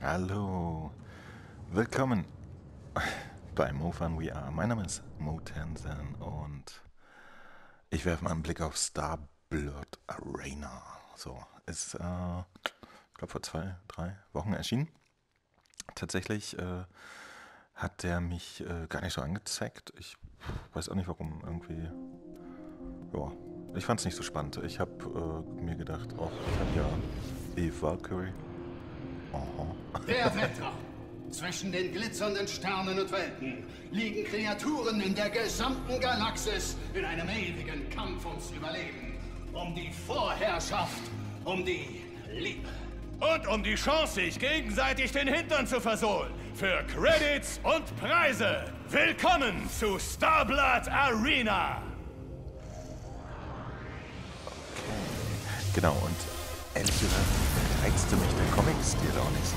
Hallo, willkommen bei MoFun We Are. Mein Name ist Mo Tanzan und ich werfe mal einen Blick auf Starblood Arena. So, ist, äh, ich glaube, vor zwei, drei Wochen erschienen. Tatsächlich äh, hat der mich äh, gar nicht so angezeigt. Ich weiß auch nicht warum. Irgendwie, ja, ich fand es nicht so spannend. Ich habe äh, mir gedacht, oh, ich habe ja Eve Valkyrie. Aha. Der Weltraum. Zwischen den glitzernden Sternen und Welten liegen Kreaturen in der gesamten Galaxis in einem ewigen Kampf ums Überleben. Um die Vorherrschaft, um die Liebe. Und um die Chance, sich gegenseitig den Hintern zu versohlen. Für Credits und Preise. Willkommen zu Starblood Arena. Okay. Genau, und ehrlich gesagt reizte mich der Comic-Stil auch nicht so.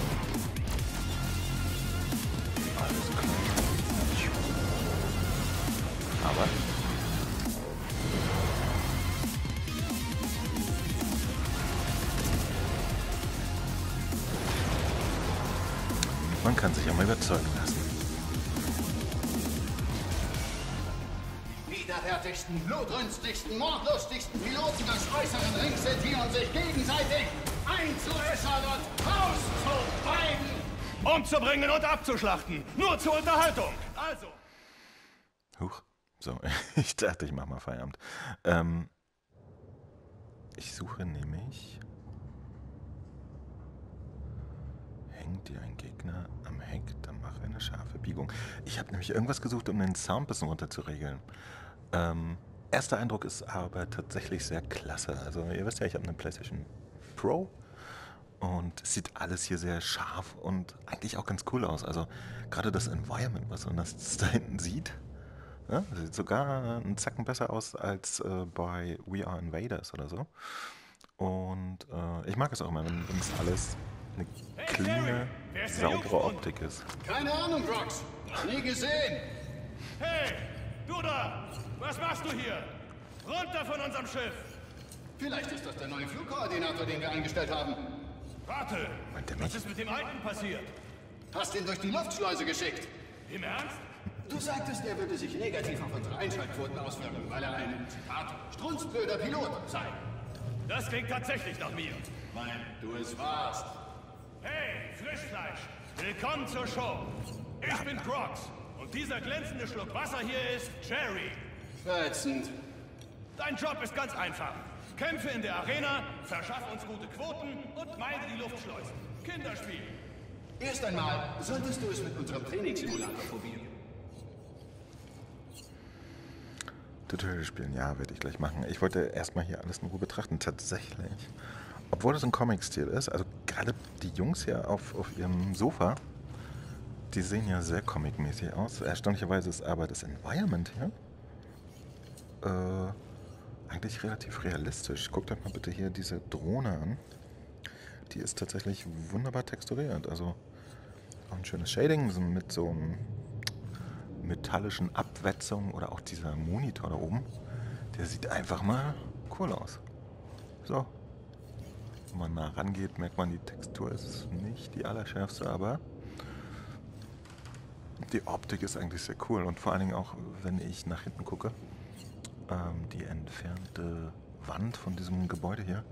Alles klar. Aber man kann sich auch mal überzeugen lassen. Widerwärtigsten, blutrünstigsten, mordlustigsten Piloten des äußeren Rings sind hier, um sich gegenseitig einzuäschern und auszutreiben. Umzubringen und abzuschlachten. Nur zur Unterhaltung. Also. Huch. So, ich dachte, ich mache mal Feierabend. Ähm, ich suche nämlich. Hängt dir ein Gegner am Heck, dann mache eine scharfe Biegung. Ich habe nämlich irgendwas gesucht, um den Sound ein bisschen runter zu regeln. Ähm, erster Eindruck ist aber tatsächlich sehr klasse. Also ihr wisst ja, ich habe eine PlayStation Pro und es sieht alles hier sehr scharf und eigentlich auch ganz cool aus. Also gerade das Environment, was man das da hinten sieht, ja, sieht sogar einen Zacken besser aus als äh, bei We Are Invaders oder so. Und äh, ich mag es auch immer, wenn es alles eine cleane, saubere Optik ist. Keine Ahnung, Rox. Nie gesehen. Hey, du da! Was machst du hier? Runter von unserem Schiff! Vielleicht ist das der neue Flugkoordinator, den wir eingestellt haben. Warte! Was ist mit dem Alten passiert? Hast ihn durch die Luftschleuse geschickt. Im Ernst? Du sagtest, er würde sich negativ auf unsere Einschaltquoten auswirken, weil er ein, Zitat, strunzblöder Pilot sei. Das klingt tatsächlich nach mir. Weil du es warst. Hey, Frischfleisch! Willkommen zur Show! Ich bin Crocs und dieser glänzende Schluck Wasser hier ist Jerry. Reizend. Dein Job ist ganz einfach. Kämpfe in der Arena, verschaff uns gute Quoten und meide die Luftschleusen. Kinderspiel. Erst einmal solltest du es mit unserem Trainingssimulator probieren. Tutorial spielen, ja, werde ich gleich machen. Ich wollte erstmal hier alles in Ruhe betrachten. Tatsächlich, obwohl das ein Comic-Stil ist, also gerade die Jungs hier auf, auf ihrem Sofa, die sehen ja sehr comic-mäßig aus. Erstaunlicherweise ist aber das Environment hier äh, eigentlich relativ realistisch. Guckt euch mal bitte hier diese Drohne an. Die ist tatsächlich wunderbar texturiert. Also auch ein schönes Shading mit so einem metallischen Abwetzung oder auch dieser Monitor da oben. Der sieht einfach mal cool aus. So. Wenn man nah rangeht, merkt man, die Textur ist nicht die allerschärfste, aber die Optik ist eigentlich sehr cool. Und vor allen Dingen auch, wenn ich nach hinten gucke, ähm, die entfernte Wand von diesem Gebäude hier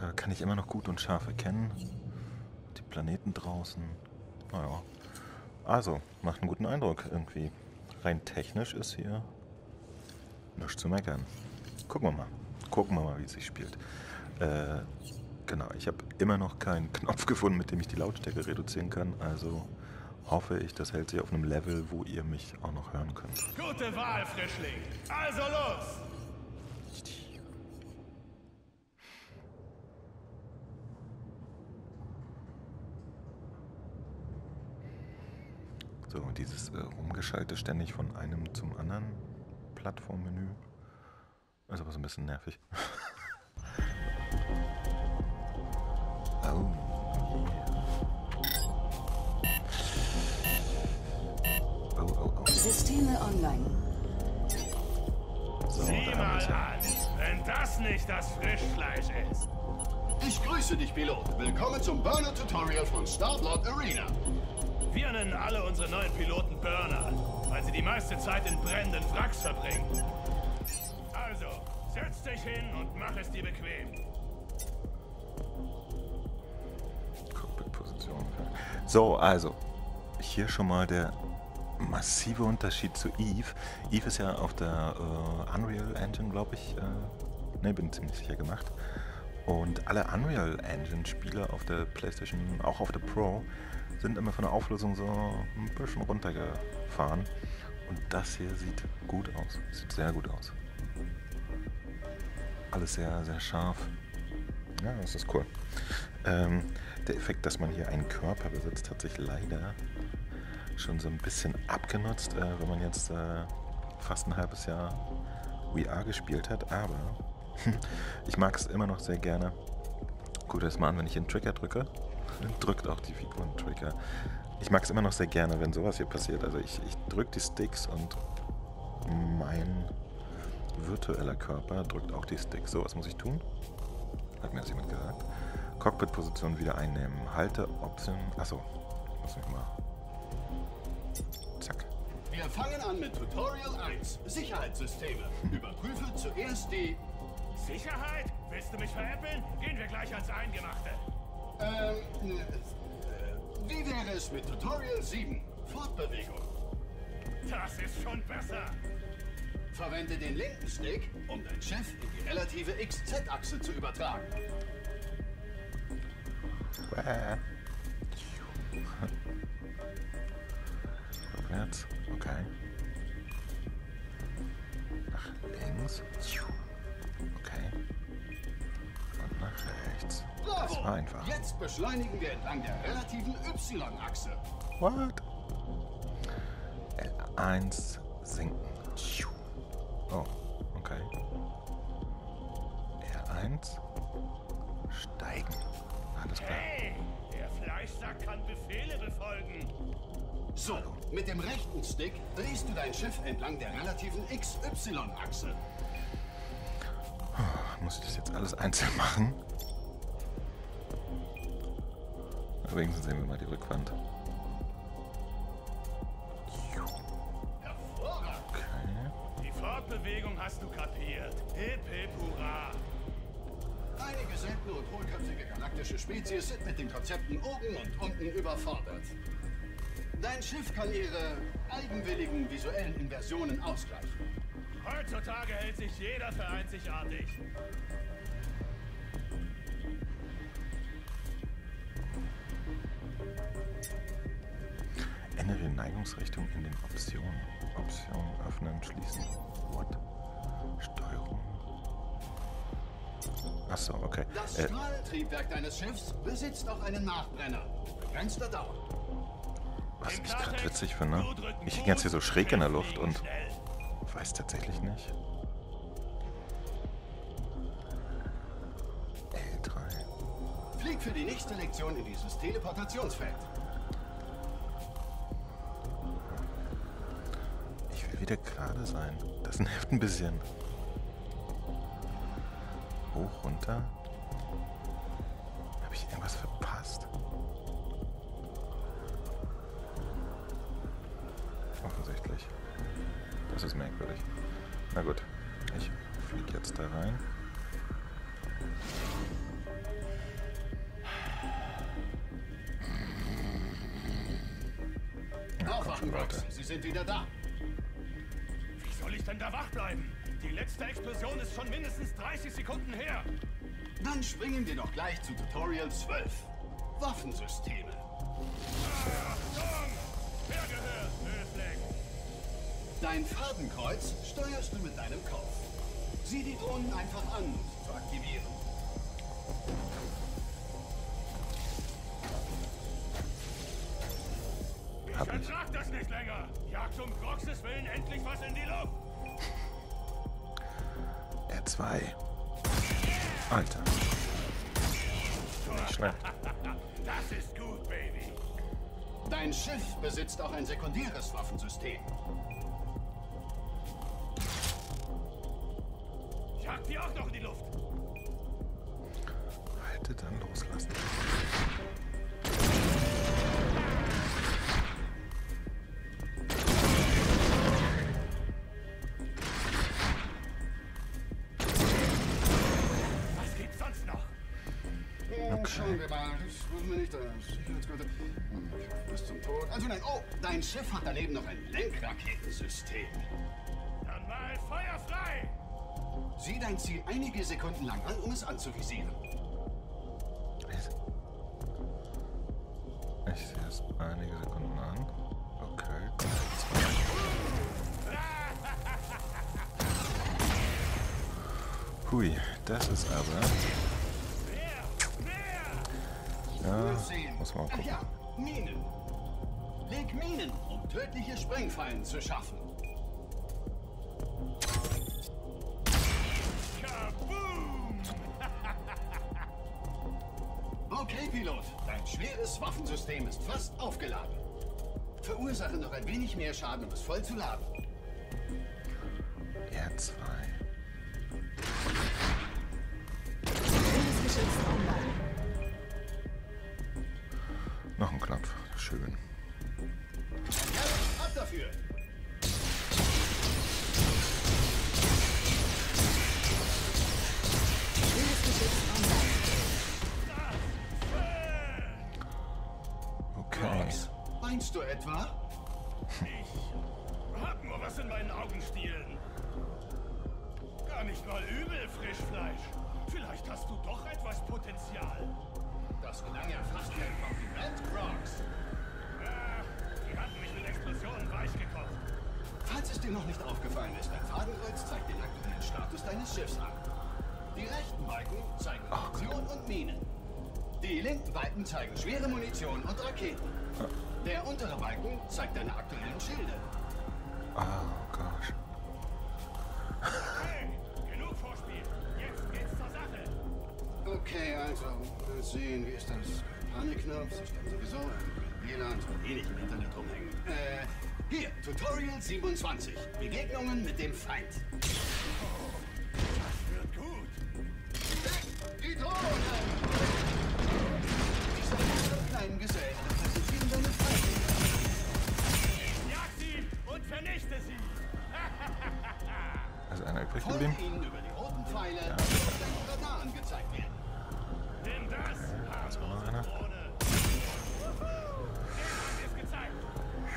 äh, kann ich immer noch gut und scharf erkennen. Die Planeten draußen. Naja. Also, macht einen guten Eindruck irgendwie. Rein technisch ist hier nichts zu meckern. Gucken wir mal. Gucken wir mal, wie es sich spielt. Äh, genau, ich habe immer noch keinen Knopf gefunden, mit dem ich die Lautstärke reduzieren kann. Also hoffe ich, das hält sich auf einem Level, wo ihr mich auch noch hören könnt. Gute Wahl, Frischling. Also los! So, dieses äh, Rumgeschalte ständig von einem zum anderen Plattformmenü. Ist aber so ein bisschen nervig. online. So, Sieh mal an, wenn das nicht das Frischfleisch ist. Ich grüße dich, Pilot. Willkommen zum Burner-Tutorial von Starblood Arena. Wir nennen alle unsere neuen Piloten Burner, weil sie die meiste Zeit in brennenden Wracks verbringen. Also, setz dich hin und mach es dir bequem. Cockpit-Position. So, also, hier schon mal der massive Unterschied zu Eve. Eve ist ja auf der äh, Unreal Engine, glaube ich, äh, ne, bin ziemlich sicher gemacht. Und alle Unreal Engine Spiele auf der PlayStation, auch auf der Pro, sind immer von der Auflösung so ein bisschen runtergefahren. Und das hier sieht gut aus. Sieht sehr gut aus. Alles sehr, sehr scharf. Ja, das ist cool. Ähm, der Effekt, dass man hier einen Körper besitzt, hat sich leider schon so ein bisschen abgenutzt, äh, wenn man jetzt äh, fast ein halbes Jahr VR gespielt hat. Aber ich mag es immer noch sehr gerne. Gut, das mal an, wenn ich den Trigger drücke, drückt auch die Figur einen Trigger. Ich mag es immer noch sehr gerne, wenn sowas hier passiert. Also ich, ich drücke die Sticks und mein virtueller Körper drückt auch die Sticks. So, was muss ich tun? Hat mir das jemand gesagt? Cockpit-Position wieder einnehmen. Halte Option. Achso, muss ich mal. Fangen an mit Tutorial 1. Sicherheitssysteme. Überprüfe zuerst die... Sicherheit? Willst du mich veräppeln? Gehen wir gleich ans Eingemachte. Ähm, äh, wie wäre es mit Tutorial 7? Fortbewegung. Das ist schon besser. Verwende den linken Stick, um dein Chef in die relative XZ-Achse zu übertragen. Rückwärts. Okay. Nach links. Okay. Und nach rechts. Das war einfach. Jetzt beschleunigen wir entlang der relativen Y-Achse. What? L1 sinken. Oh, okay. R1 steigen. Alles klar. Hey, der Fleischsack kann Befehle befolgen. So, mit dem rechten Stick drehst du dein Schiff entlang der relativen XY-Achse. Muss ich das jetzt alles einzeln machen? Übrigens sehen wir mal die Rückwand. Dein Schiff kann ihre eigenwilligen visuellen Inversionen ausgleichen. Heutzutage hält sich jeder für einzigartig. Ändere Neigungsrichtung in den Optionen. Optionen öffnen, schließen. What? Steuerung. Achso, okay. Das Äh, Strahltriebwerk deines Schiffs besitzt auch einen Nachbrenner. Begrenzter Dauer. Was ich gerade Klartext, witzig finde, drücken ich hänge jetzt hier so schräg in der Luft und weiß tatsächlich nicht. L3. Flieg für die nächste Lektion in dieses Teleportationsfeld. Ich will wieder gerade sein. Das nervt ein bisschen. Hoch, runter. Habe ich irgendwas verpasst? Offensichtlich. Das ist merkwürdig. Na gut. Ich fliege jetzt da rein. Aufwachen, weiter. Sie sind wieder da. Wie soll ich denn da wach bleiben? Die letzte Explosion ist schon mindestens 30 Sekunden her. Dann springen wir doch gleich zu Tutorial 12. Waffensysteme. Achtung! Wer Dein Fadenkreuz steuerst du mit deinem Kopf. Sieh die Drohnen einfach an, um sie zu aktivieren. Ich Hab ich. ertrag das nicht länger. Jagt um Groxes Willen endlich was in die Luft. R2. Alter. Nicht schlecht. Das ist gut, Baby. Dein Schiff besitzt auch ein sekundäres Waffensystem. Schauen wir mal. Das wollen wir nicht. Das Sicherheitsgurte. Hm, Bis zum Tod. Also nein. Oh, dein Schiff hat daneben noch ein Lenkraketensystem. Dann mal Feuer frei! Sieh dein Ziel einige Sekunden lang an, um es anzuvisieren. Ich sehe es einige Sekunden an. Okay. Hui, das ist aber. Ja, sehen. muss man mal Ach gucken. ja, Minen. Leg Minen, um tödliche Sprengfallen zu schaffen. Kaboom! Okay, Pilot. Dein schweres Waffensystem ist fast aufgeladen. Verursache noch ein wenig mehr Schaden, um es voll zu laden. R2. Bundesgeschützt online. Schön. Ab dafür. Dir noch nicht aufgefallen ist, dein Fadenkreuz zeigt den aktuellen Status deines Schiffs an. Die rechten Balken zeigen Munition und Minen. Die linken Balken zeigen schwere Munition und Raketen. Der untere Balken zeigt deine aktuellen Schilde. Oh gosh. Hey, genug Vorspiel. Jetzt geht's zur Sache. Okay, also, mal sehen, wie ist das? Panikknopf, ich kann sowieso im WLAN so wenig im Internet rumhängen. Äh, hier, Tutorial 27. Begegnungen mit dem Feind. Wird gut. Die Drohne! Diese kleinen Gesellen repräsentieren deine Feinde. Jag sie und vernichte sie. Ist einer übrig geblieben? ihnen über die roten Pfeile, die auf deinem Radar angezeigt werden. Nimm das. Ist auch noch einer?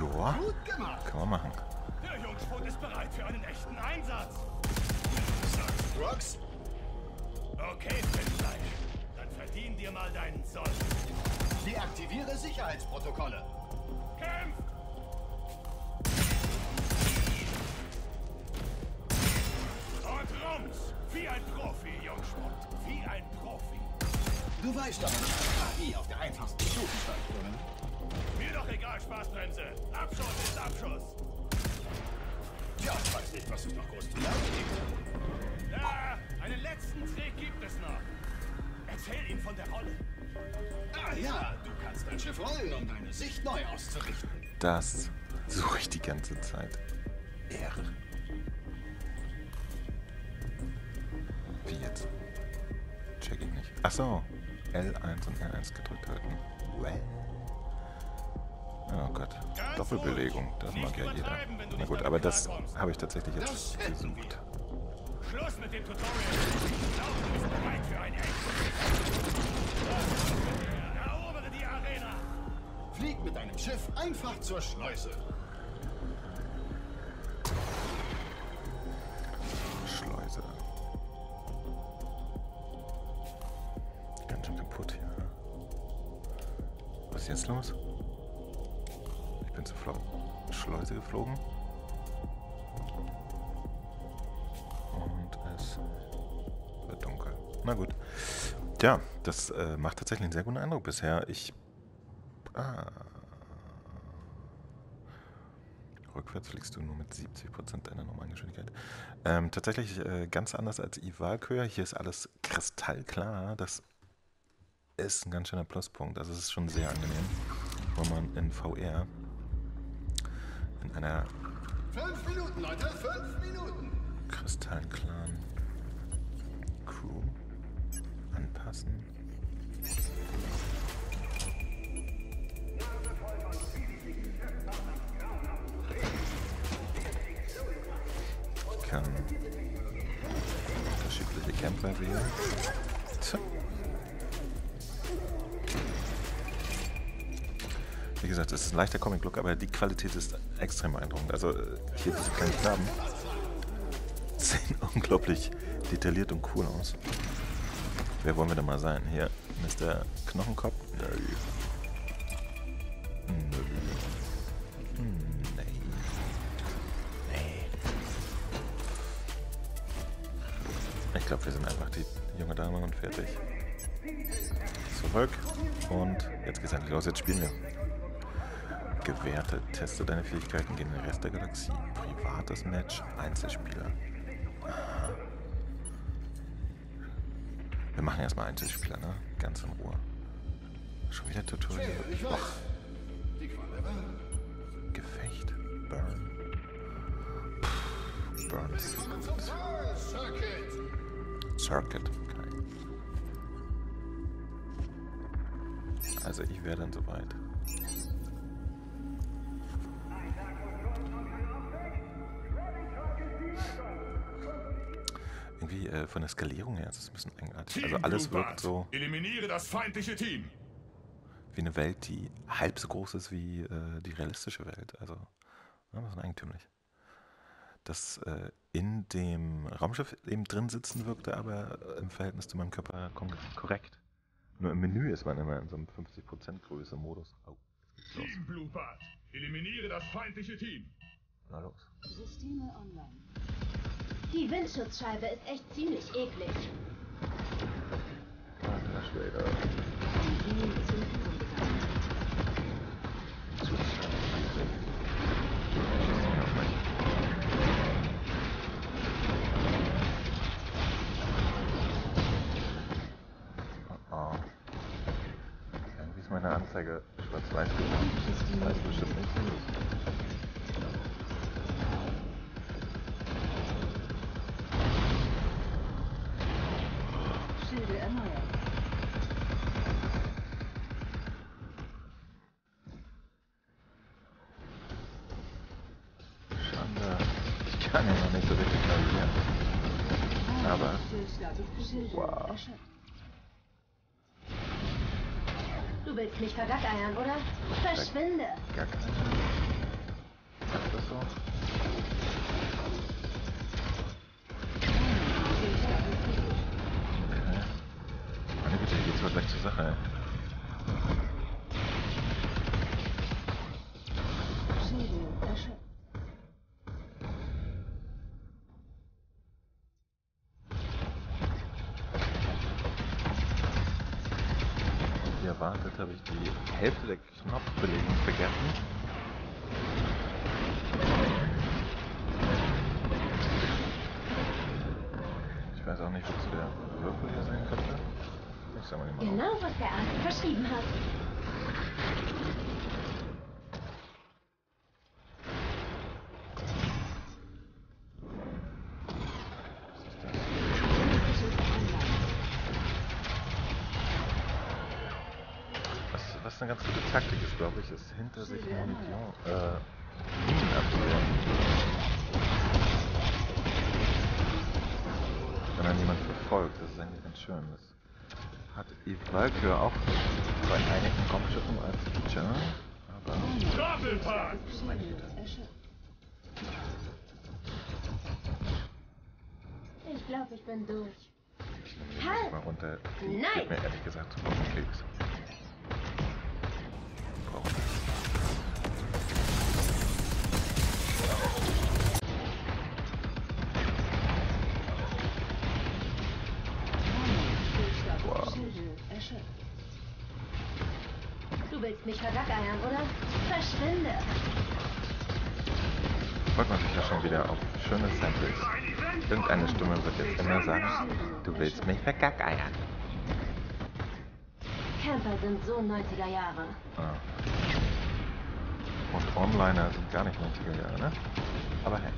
Joa. Gut gemacht. Kann man machen. Der Jungspund ist bereit für einen echten Einsatz. Rox, Okay, Frischfleisch. Dann verdien dir mal deinen Soll. deaktiviere Sicherheitsprotokolle. Kämpft! Und rums! Wie ein Profi, Jungspund. Wie ein Profi. Du weißt aber nicht, dass KI auf der einfachsten Stufe steigt, oder? Mir doch egal, Spaßbremse. Abschuss ist Abschuss. Ja, ich weiß nicht, was es noch groß zu gibt. Ja, einen letzten Trick gibt es noch. Erzähl ihm von der Rolle. Ah ja, du kannst dein Schiff rollen, um deine Sicht neu auszurichten. Das suche ich die ganze Zeit. R. Wie jetzt? Check ich nicht. Ach so. L1 und R1 gedrückt halten. Well. Oh Gott. Doppelbelegung. Das mag ja jeder. Na gut, aber das habe ich tatsächlich jetzt gesucht. Schluss mit dem Tutorial. Du bist bereit für ein echtes. Erobere die Arena. Flieg mit deinem Schiff einfach zur Schleuse. Schleuse. Ganz schön kaputt hier. Was ist jetzt los? Zur Flo Schleuse geflogen. Und es wird dunkel. Na gut. Ja, das äh, macht tatsächlich einen sehr guten Eindruck bisher. Ich. Ah. Rückwärts fliegst du nur mit 70% deiner normalen Geschwindigkeit. Ähm, tatsächlich äh, ganz anders als Ivalköer. Hier ist alles kristallklar. Das ist ein ganz schöner Pluspunkt. Also es ist schon sehr angenehm, wenn man in VR in einer Fünf Minuten, Leute, fünf Minuten. kristallklaren Crew anpassen. Ich kann unterschiedliche Camper wählen. Tja. Gesagt, es ist ein leichter Comic-Look, aber die Qualität ist extrem beeindruckend. Also äh, hier diese kleinen Knaben sehen unglaublich detailliert und cool aus. Wer wollen wir denn mal sein? Hier, Mr. Knochenkopf? Nö. Nö. Nee. Nee. Ich glaube, wir sind einfach die junge Dame und fertig. Zurück. Und jetzt geht's endlich los. Jetzt spielen wir. Gewährte. Teste deine Fähigkeiten gegen den Rest der Galaxie. Privates Match. Einzelspieler. Wir machen erstmal Einzelspieler, ne? Ganz in Ruhe. Schon wieder Tutorial. War. Gefecht. Burn. Puh, Burn ist Circuit. Okay. Also ich wäre dann soweit. Äh, von der Skalierung her ist es ein bisschen eigenartig. Team Also alles Blue wirkt Bart. so Eliminiere das feindliche Team. wie eine Welt, die halb so groß ist wie äh, die realistische Welt. Also, ja, das ist eigentümlich. Das äh, in dem Raumschiff eben drin sitzen wirkte, aber im Verhältnis zu meinem Körper korrekt. Nur im Menü ist man immer in so einem 50% Größe Modus. Oh. Team Blue Bart. Eliminiere das feindliche Team. Na los. Systeme online. Die Windschutzscheibe ist echt ziemlich eklig. Meine Anzeige schwarz-weiß geworden. Das weiß bestimmt nicht. Schilde erneuert. Schande. Ich kann ja noch nicht so richtig navigieren. Aber Schildstatus Schilde Wow. Du willst mich vergackeiern, oder? Verschwinde! gar Wie erwartet habe ich die Hälfte der Knopfbelegung vergessen. Ich weiß auch nicht, wozu der Würfel hier sein könnte. Ich sag mal den mal. Genau, was der Arzt verschrieben hat. Hinter sich Munition, äh, Minen abzuwehren. Wenn dann jemand verfolgt, das ist eigentlich ganz schön. Das hat Eve Valkyrie auch bei einigen Raumschiffen als Feature, aber Doppelpack. Ich glaube, ich bin durch. ich nehme Halt! mal runter. Nein! gibt mir ehrlich gesagt zu den Keks. Brauche ich Wow. Du willst mich vergackeiern, oder? Verschwinde! Freut man sich ja schon wieder auf schöne Samples. Irgendeine Stimme wird jetzt immer sagen, du willst mich vergackeiern. Camper sind so 90er Jahre. Ah. Und Onliner sind gar nicht 90er Jahre, ne? Aber hey.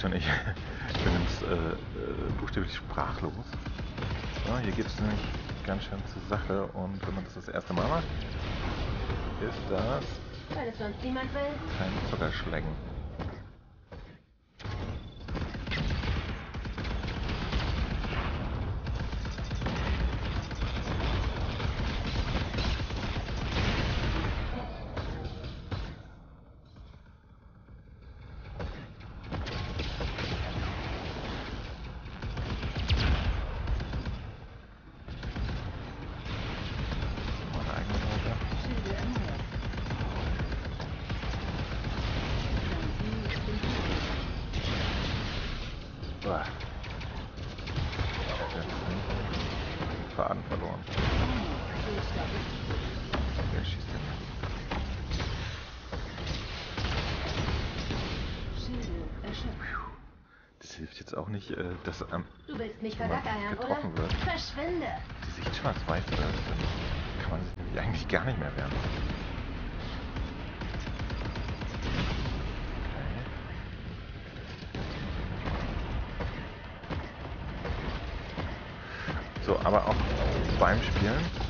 Schon, ich bin jetzt äh, äh, buchstäblich sprachlos. So, hier geht es nämlich ganz schön zur Sache und wenn man das das erste Mal macht, ist das Weil es sonst niemand will. kein Zuckerschlecken. Das hilft jetzt auch nicht, äh, dass am Du willst mich man vergackeiern, oder? getroffen wird. Verschwinde! die Sicht schwarz-weiß ist, dann kann man sich nämlich eigentlich gar nicht mehr wehren. Okay. So, aber auch beim Spielen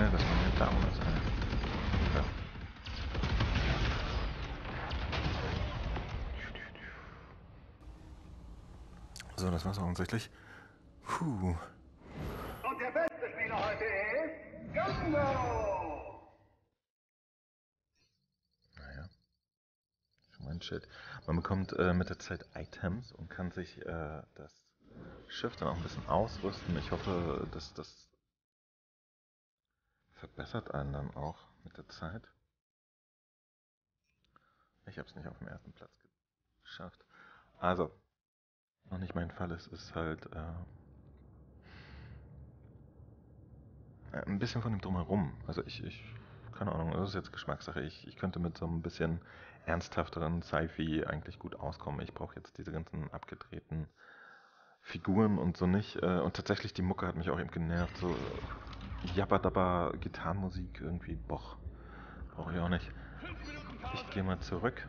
schnell, dass man hier down ist. Ja. So, das war's offensichtlich. Puh. Und der beste Spieler heute ist Gumbo! Naja. Schon mein Shit. Man bekommt äh, mit der Zeit Items und kann sich äh, das Schiff dann auch ein bisschen ausrüsten. Ich hoffe, dass das verbessert einen dann auch mit der Zeit. Ich habe es nicht auf dem ersten Platz geschafft. Also, noch nicht mein Fall. Es ist halt äh, äh, ein bisschen von dem drumherum. Also ich, ich keine Ahnung, das ist jetzt Geschmackssache. Ich, ich könnte mit so ein bisschen ernsthafteren Sci-Fi eigentlich gut auskommen. Ich brauche jetzt diese ganzen abgedrehten Figuren und so nicht. Äh, Und tatsächlich, die Mucke hat mich auch eben genervt. So Jabba-Dabba Gitarrenmusik irgendwie, boch. Brauche ich auch nicht. Ich gehe mal zurück.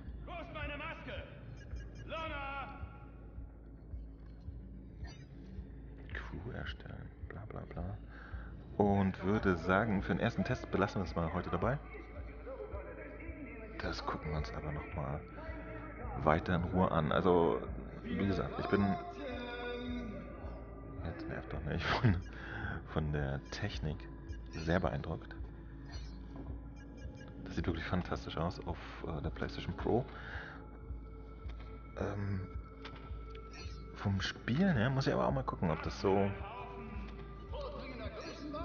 Crew erstellen, bla bla bla. Und würde sagen, für den ersten Test belassen wir es mal heute dabei. Das gucken wir uns aber nochmal weiter in Ruhe an. Also, wie gesagt, ich bin. Jetzt nervt doch nicht von, von der Technik sehr beeindruckt. Das sieht wirklich fantastisch aus auf äh, der PlayStation Pro. Ähm, vom Spielen her muss ich aber auch mal gucken, ob das so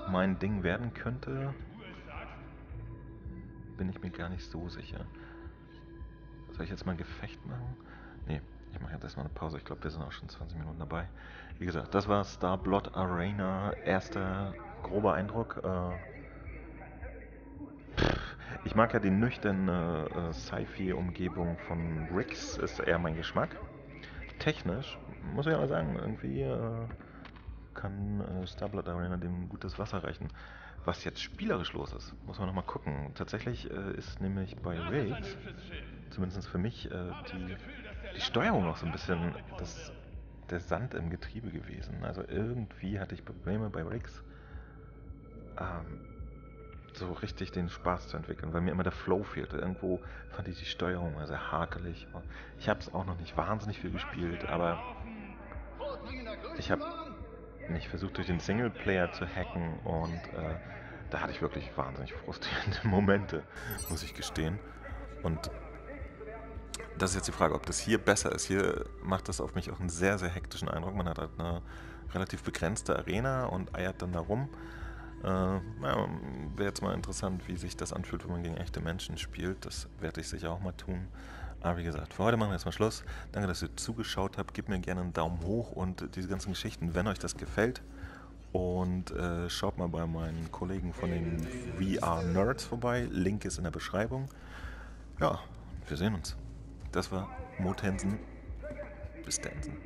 mein Ding werden könnte. Bin ich mir gar nicht so sicher. Soll ich jetzt mal ein Gefecht machen? Nee, ich mache jetzt erstmal eine Pause. Ich glaube, wir sind auch schon 20 Minuten dabei. Wie gesagt, das war Star Blood Arena. Erster grober Eindruck. Äh, pff, ich mag ja die nüchterne äh, Sci-Fi-Umgebung von Rix, ist eher mein Geschmack. Technisch, muss ich aber sagen, irgendwie äh, kann äh, Star Blood Arena dem gutes Wasser reichen. Was jetzt spielerisch los ist, muss man nochmal gucken. Tatsächlich ist nämlich bei Raids, zumindest für mich, die, die Steuerung noch so ein bisschen das, der Sand im Getriebe gewesen. Also irgendwie hatte ich Probleme bei Riggs, ähm, so richtig den Spaß zu entwickeln, weil mir immer der Flow fehlte. Irgendwo fand ich die Steuerung immer sehr hakelig. Ich habe es auch noch nicht wahnsinnig viel gespielt, aber ich habe mich versucht durch den Singleplayer zu hacken und äh, da hatte ich wirklich wahnsinnig frustrierende Momente, muss ich gestehen. Und das ist jetzt die Frage, ob das hier besser ist. Hier macht das auf mich auch einen sehr, sehr hektischen Eindruck. Man hat halt eine relativ begrenzte Arena und eiert dann da rum. Äh, ja, Wäre jetzt mal interessant, wie sich das anfühlt, wenn man gegen echte Menschen spielt. Das werde ich sicher auch mal tun. Aber wie gesagt, für heute machen wir jetzt mal Schluss. Danke, dass ihr zugeschaut habt. Gebt mir gerne einen Daumen hoch und diese ganzen Geschichten, wenn euch das gefällt. Und äh, schaut mal bei meinen Kollegen von den VR Nerds vorbei. Link ist in der Beschreibung. Ja, wir sehen uns. Das war Motensen. Bis Dansen.